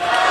Amen.